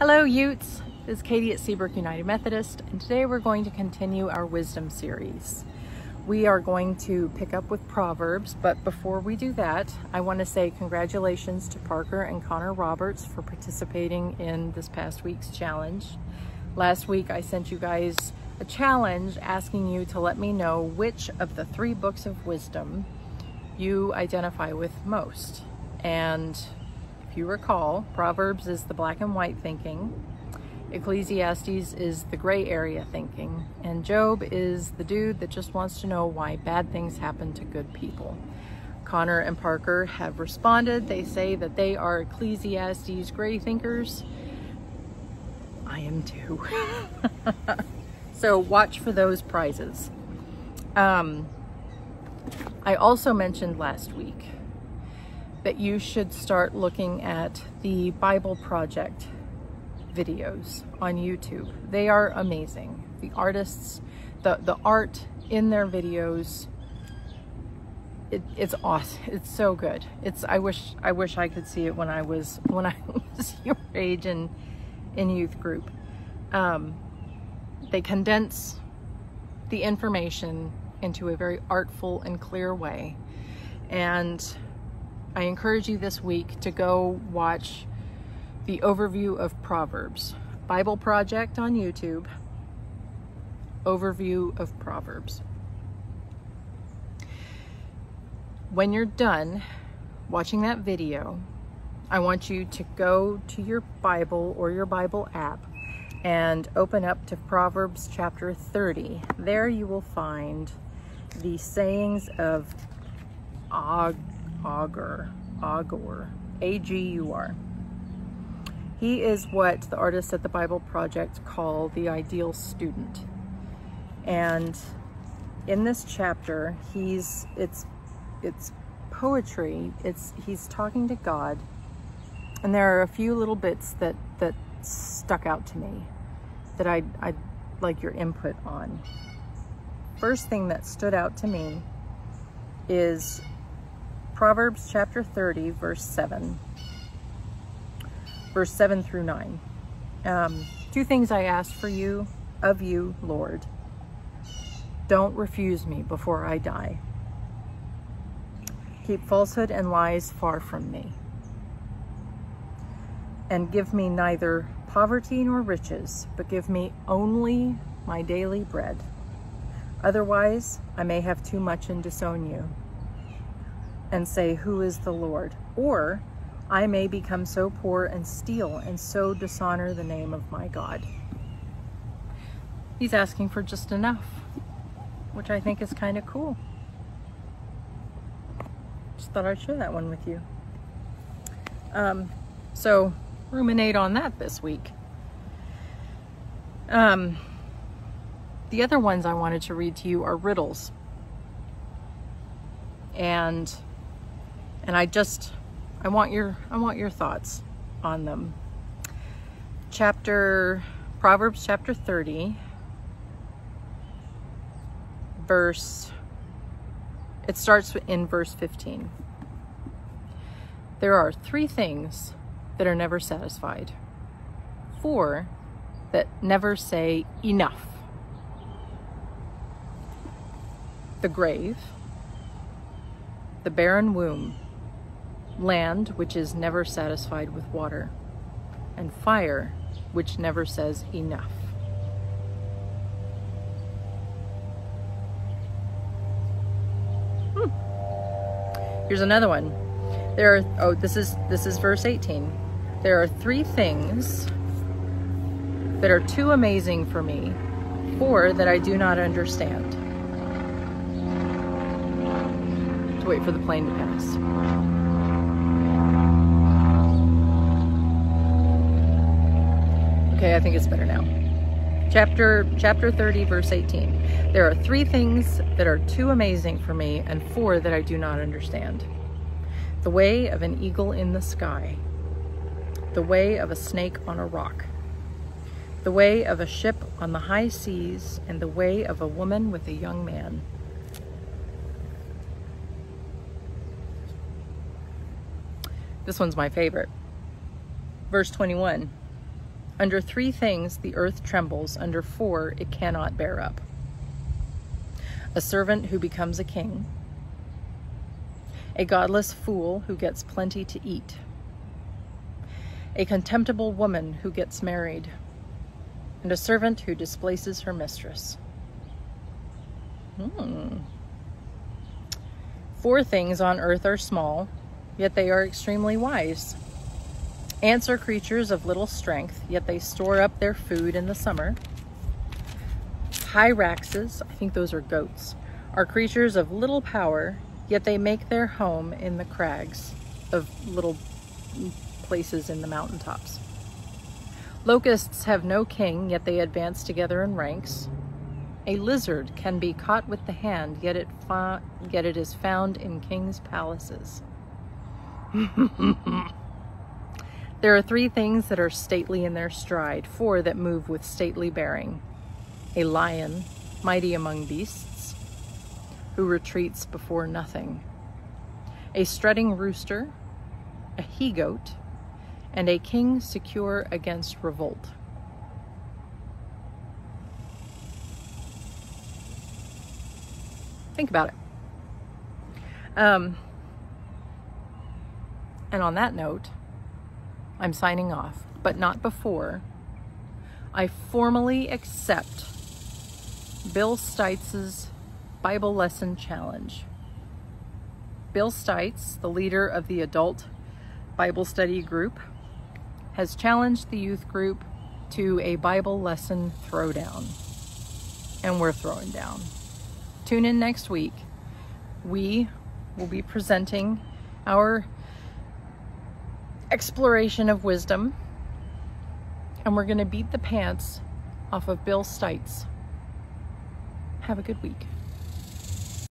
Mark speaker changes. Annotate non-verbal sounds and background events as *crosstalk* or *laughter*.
Speaker 1: Hello, Utes. This is Katie at Seabrook United Methodist, and today we're going to continue our wisdom series. We are going to pick up with Proverbs, but before we do that, I want to say congratulations to Parker and Connor Roberts for participating in this past week's challenge. Last week, I sent you guys a challenge asking you to let me know which of the three books of wisdom you identify with most. And if you recall, Proverbs is the black and white thinking, Ecclesiastes is the gray area thinking, and Job is the dude that just wants to know why bad things happen to good people. Connor and Parker have responded. They say that they are Ecclesiastes gray thinkers. I am too. *laughs* so watch for those prizes. Um, I also mentioned last week that you should start looking at the Bible Project videos on YouTube. They are amazing. The artists, the, the art in their videos, it, it's awesome. It's so good. It's I wish I wish I could see it when I was when I *laughs* was your age and in youth group. Um, they condense the information into a very artful and clear way. And I encourage you this week to go watch the overview of Proverbs. Bible Project on YouTube. Overview of Proverbs. When you're done watching that video, I want you to go to your Bible or your Bible app and open up to Proverbs chapter 30. There you will find the sayings of Og Agur, Augur, A-G-U-R. He is what the artists at the Bible Project call the ideal student. And in this chapter, he's it's it's poetry. It's he's talking to God. And there are a few little bits that that stuck out to me that I'd, I'd like your input on. First thing that stood out to me is Proverbs chapter 30, verse 7. Verse 7 through 9. Um, two things I ask for you, of you, Lord. Don't refuse me before I die. Keep falsehood and lies far from me. And give me neither poverty nor riches, but give me only my daily bread. Otherwise, I may have too much and disown you and say, Who is the Lord? Or I may become so poor and steal and so dishonor the name of my God. He's asking for just enough, which I think is kind of cool. Just thought I'd share that one with you. Um, so ruminate on that this week. Um, the other ones I wanted to read to you are riddles. And and I just I want your I want your thoughts on them. Chapter Proverbs chapter 30 verse it starts in verse 15. There are three things that are never satisfied. Four that never say enough. The grave, the barren womb, land which is never satisfied with water, and fire which never says enough. Hmm. Here's another one. There are oh this is this is verse 18. There are three things that are too amazing for me, four that I do not understand. To wait for the plane to pass. Okay, I think it's better now. Chapter chapter 30 verse 18. There are 3 things that are too amazing for me and 4 that I do not understand. The way of an eagle in the sky. The way of a snake on a rock. The way of a ship on the high seas and the way of a woman with a young man. This one's my favorite. Verse 21. Under three things the earth trembles, under four it cannot bear up. A servant who becomes a king, a godless fool who gets plenty to eat, a contemptible woman who gets married, and a servant who displaces her mistress. Hmm. Four things on earth are small, yet they are extremely wise. Ants are creatures of little strength, yet they store up their food in the summer. Hyraxes, I think those are goats, are creatures of little power, yet they make their home in the crags of little places in the mountaintops. Locusts have no king, yet they advance together in ranks. A lizard can be caught with the hand, yet it, yet it is found in kings' palaces. *laughs* there are three things that are stately in their stride, four that move with stately bearing. A lion, mighty among beasts, who retreats before nothing. A strutting rooster, a he-goat, and a king secure against revolt. Think about it. Um, and on that note, I'm signing off, but not before I formally accept Bill Stites' Bible Lesson Challenge. Bill Stites, the leader of the adult Bible study group, has challenged the youth group to a Bible lesson throwdown. And we're throwing down. Tune in next week. We will be presenting our exploration of wisdom and we're going to beat the pants off of Bill Stites. Have a good week.